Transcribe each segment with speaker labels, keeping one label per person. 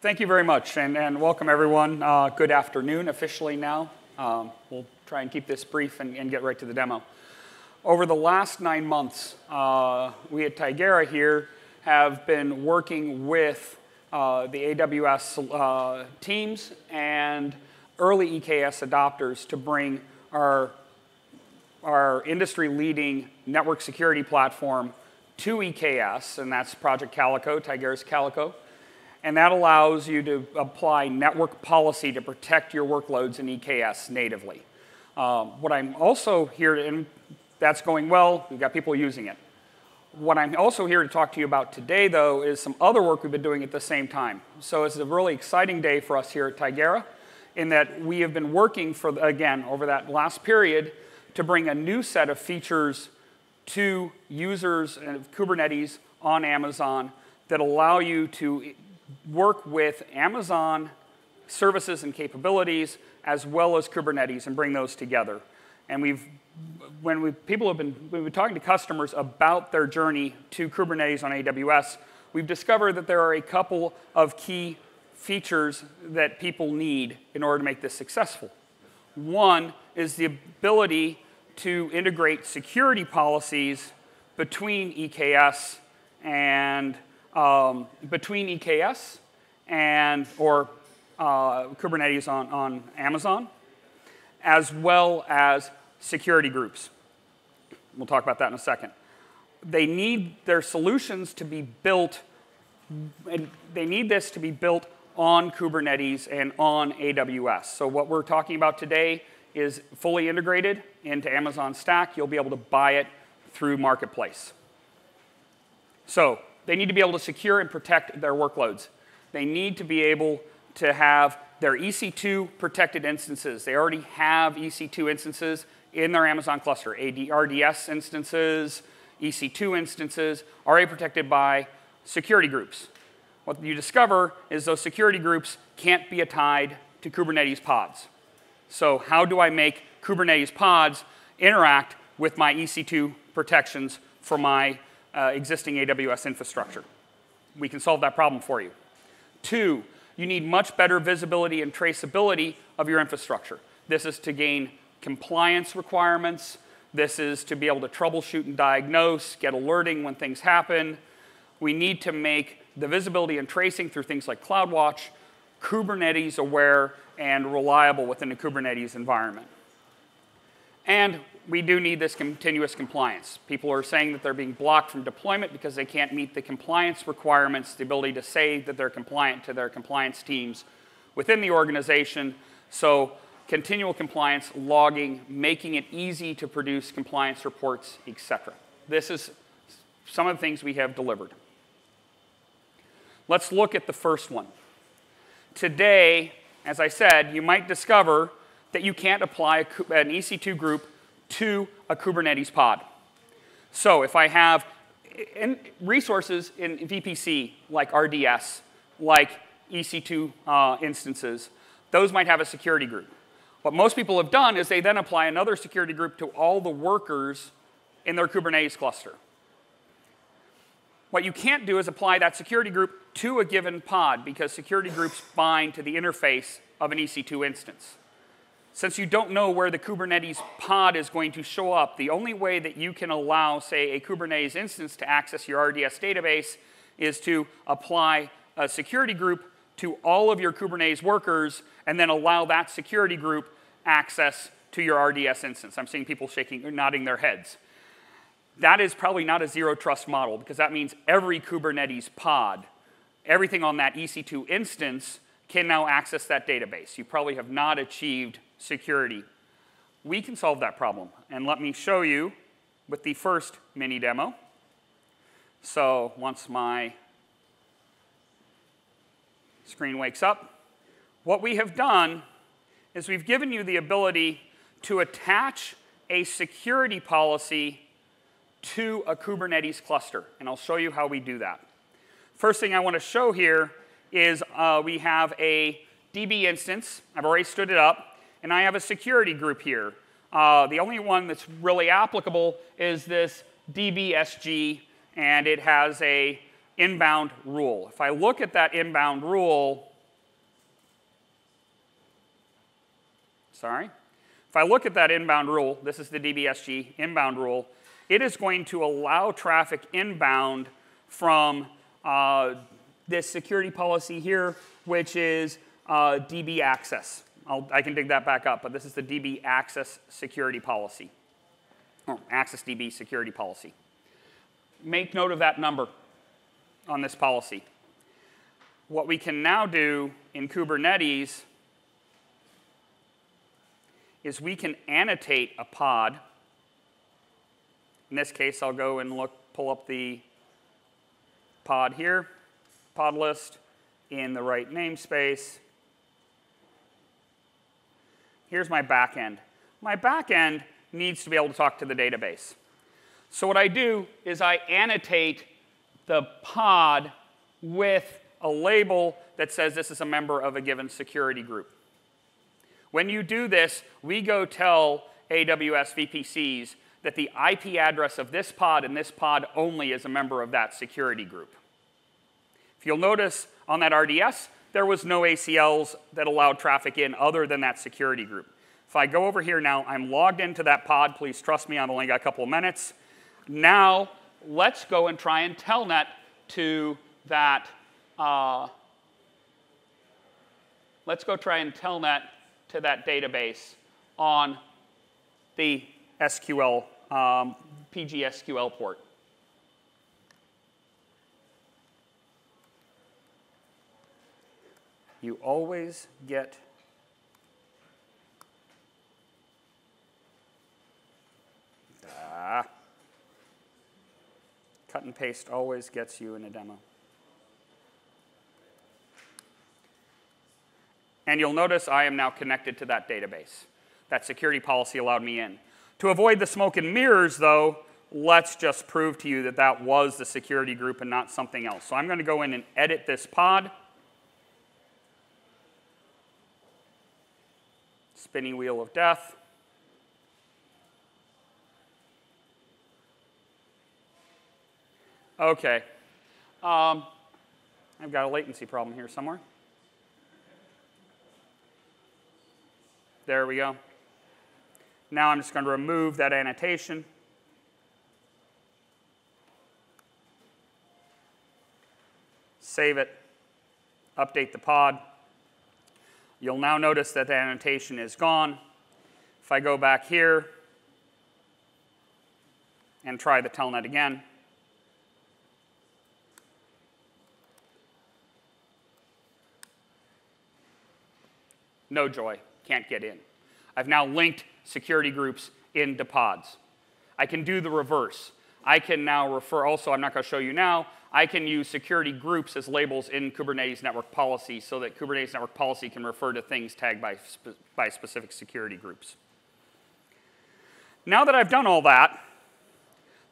Speaker 1: Thank you very much, and, and welcome everyone. Uh, good afternoon officially now. Um, we'll try and keep this brief and, and, get right to the demo. Over the last nine months, uh, we at Tigera here have been working with uh, the AWS uh, teams and early EKS adopters to bring our, our industry-leading network security platform to EKS, and that's Project Calico, Tigera's Calico. And that allows you to apply network policy to protect your workloads in EKS natively. Um, what I'm also here, to, and that's going well, we've got people using it. What I'm also here to talk to you about today, though, is some other work we've been doing at the same time. So it's a really exciting day for us here at Tigera in that we have been working for, again, over that last period to bring a new set of features to users of Kubernetes on Amazon that allow you to work with Amazon services and capabilities as well as Kubernetes and bring those together. And we've, when we, people have been, we've been talking to customers about their journey to Kubernetes on AWS, we've discovered that there are a couple of key features that people need in order to make this successful. One is the ability to integrate security policies between EKS and um, between EKS and or uh, Kubernetes on, on Amazon, as well as security groups. We'll talk about that in a second. They need their solutions to be built, and they need this to be built on Kubernetes and on AWS. So what we're talking about today is fully integrated into Amazon Stack. You'll be able to buy it through Marketplace. So they need to be able to secure and protect their workloads. They need to be able to have their EC2 protected instances. They already have EC2 instances in their Amazon cluster, AD, RDS instances, EC2 instances, are protected by security groups. What you discover is those security groups can't be tied to Kubernetes pods. So how do I make Kubernetes pods interact with my EC2 protections for my uh, existing AWS infrastructure. We can solve that problem for you. Two, you need much better visibility and traceability of your infrastructure. This is to gain compliance requirements. This is to be able to troubleshoot and diagnose, get alerting when things happen. We need to make the visibility and tracing through things like CloudWatch Kubernetes aware and reliable within a Kubernetes environment. And we do need this continuous compliance. People are saying that they're being blocked from deployment because they can't meet the compliance requirements, the ability to say that they're compliant to their compliance teams within the organization. So continual compliance, logging, making it easy to produce compliance reports, etc. This is some of the things we have delivered. Let's look at the first one. Today, as I said, you might discover that you can't apply an EC2 group to a Kubernetes pod. So if I have resources in VPC like RDS, like EC2 uh, instances, those might have a security group. What most people have done is they then apply another security group to all the workers in their Kubernetes cluster. What you can't do is apply that security group to a given pod because security groups bind to the interface of an EC2 instance. Since you don't know where the Kubernetes pod is going to show up, the only way that you can allow, say, a Kubernetes instance to access your RDS database is to apply a security group to all of your Kubernetes workers and then allow that security group access to your RDS instance. I'm seeing people shaking, nodding their heads. That is probably not a zero trust model because that means every Kubernetes pod, everything on that EC2 instance can now access that database. You probably have not achieved security. We can solve that problem. And let me show you with the first mini demo. So once my screen wakes up, what we have done is we've given you the ability to attach a security policy to a Kubernetes cluster. And I'll show you how we do that. First thing I want to show here is uh, we have a DB instance. I've already stood it up and I have a security group here. Uh, the only one that's really applicable is this DBSG, and it has a inbound rule. If I look at that inbound rule, sorry, if I look at that inbound rule, this is the DBSG inbound rule, it is going to allow traffic inbound from uh, this security policy here, which is uh, DB access. I'll, i can dig that back up, but this is the DB access security policy, or access DB security policy. Make note of that number on this policy. What we can now do in Kubernetes is we can annotate a pod. In this case, I'll go and look, pull up the pod here, pod list in the right namespace. Here's my backend. My backend needs to be able to talk to the database. So what I do is I annotate the pod with a label that says this is a member of a given security group. When you do this, we go tell AWS VPCs that the IP address of this pod and this pod only is a member of that security group. If you'll notice on that RDS, there was no ACLs that allowed traffic in other than that security group. If I go over here now, I'm logged into that pod. Please trust me, I've only got a couple of minutes. Now, let's go and try and telnet to that. Uh, let's go try and telnet to that database on the SQL, um, PGSQL port. You always get ah. Cut and paste always gets you in a demo. And you'll notice I am now connected to that database. That security policy allowed me in. To avoid the smoke and mirrors, though, let's just prove to you that that was the security group and not something else. So I'm going to go in and edit this pod. Spinning wheel of death. Okay. Um, I've got a latency problem here somewhere. There we go. Now I'm just going to remove that annotation. Save it, update the pod. You'll now notice that the annotation is gone. If I go back here and try the telnet again, no joy can't get in. I've now linked security groups into pods. I can do the reverse. I can now refer, also, I'm not going to show you now, I can use security groups as labels in Kubernetes network policy so that Kubernetes network policy can refer to things tagged by, spe by specific security groups. Now that I've done all that,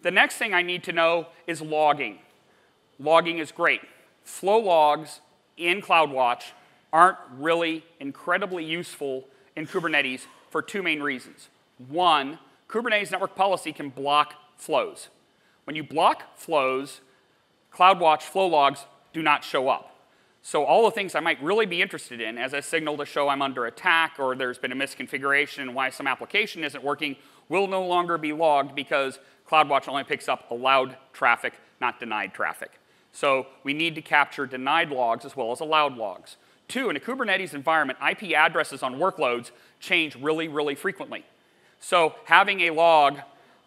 Speaker 1: the next thing I need to know is logging. Logging is great. Flow logs in CloudWatch aren't really incredibly useful in Kubernetes for two main reasons. One, Kubernetes network policy can block flows. When you block flows, CloudWatch flow logs do not show up. So all the things I might really be interested in as a signal to show I'm under attack or there's been a misconfiguration and why some application isn't working will no longer be logged because CloudWatch only picks up allowed traffic, not denied traffic. So we need to capture denied logs as well as allowed logs. Two, in a Kubernetes environment, IP addresses on workloads change really, really frequently. So having a log,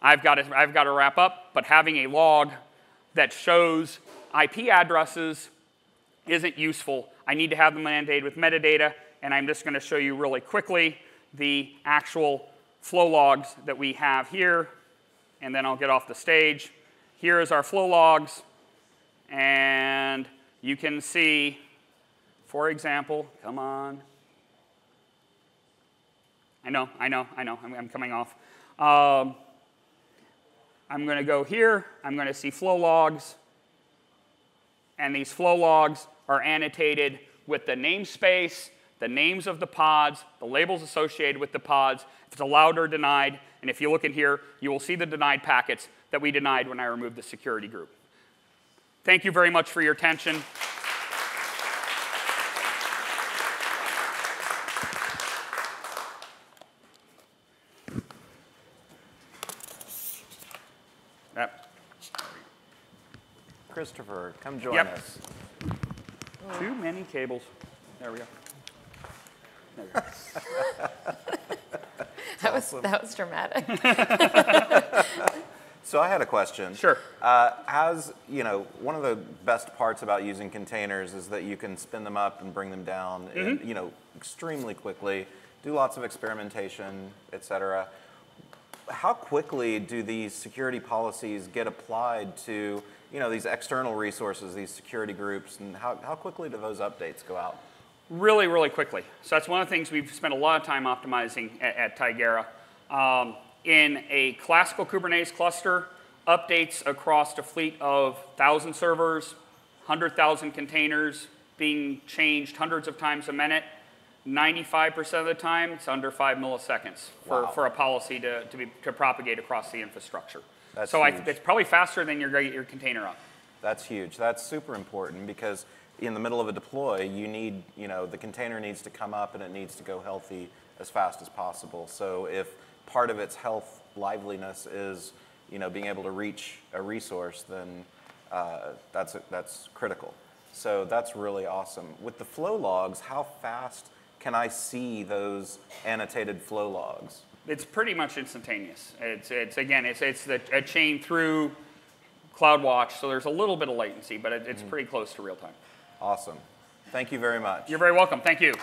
Speaker 1: I've got, to, I've got to wrap up, but having a log that shows IP addresses isn't useful. I need to have them mandated with metadata, and I'm just going to show you really quickly the actual flow logs that we have here, and then I'll get off the stage. Here is our flow logs, and you can see for example, come on. I know, I know, I know, I'm, I'm coming off. Um, I'm going to go here, I'm going to see flow logs, and these flow logs are annotated with the namespace, the names of the pods, the labels associated with the pods, if it's allowed or denied, and if you look in here, you will see the denied packets that we denied when I removed the security group. Thank you very much for your attention.
Speaker 2: Christopher, come join
Speaker 1: Yep.
Speaker 2: us.
Speaker 1: Too many cables. There we go. There we go.
Speaker 3: That was, that was dramatic.
Speaker 2: So I had a question.
Speaker 1: Sure.
Speaker 2: Uh, as you know, one of the best parts about using containers is that you can spin them up and bring them down,
Speaker 1: Mm-hmm.
Speaker 2: in, you know, extremely quickly. Do lots of experimentation, et cetera. How quickly do these security policies get applied to, you know, these external resources, these security groups, and how, how quickly do those updates go out?
Speaker 1: really, really quickly. So that's one of the things we've spent a lot of time optimizing at, at Tigera. Um, in a classical Kubernetes cluster, updates across a fleet of 1,000 servers, 100,000 containers being changed hundreds of times a minute. 95% of the time, it's under five milliseconds for,
Speaker 2: Wow.
Speaker 1: for a policy to, to, be, to propagate across the infrastructure.
Speaker 2: That's
Speaker 1: so I,
Speaker 2: huge.
Speaker 1: it's probably faster than your, your container up.
Speaker 2: That's huge. That's super important because in the middle of a deploy, you need, you know, the container needs to come up and it needs to go healthy as fast as possible. So if part of its health liveliness is, you know, being able to reach a resource, then uh, that's that's critical. So that's really awesome. With the flow logs, how fast can I see those annotated flow logs?
Speaker 1: It's pretty much instantaneous. It's, it's again, it's, it's the, a chain through CloudWatch, so there's a little bit of latency, but it, it's mm. pretty close to real time.
Speaker 2: Awesome. Thank you very much.
Speaker 1: You're very welcome. Thank you.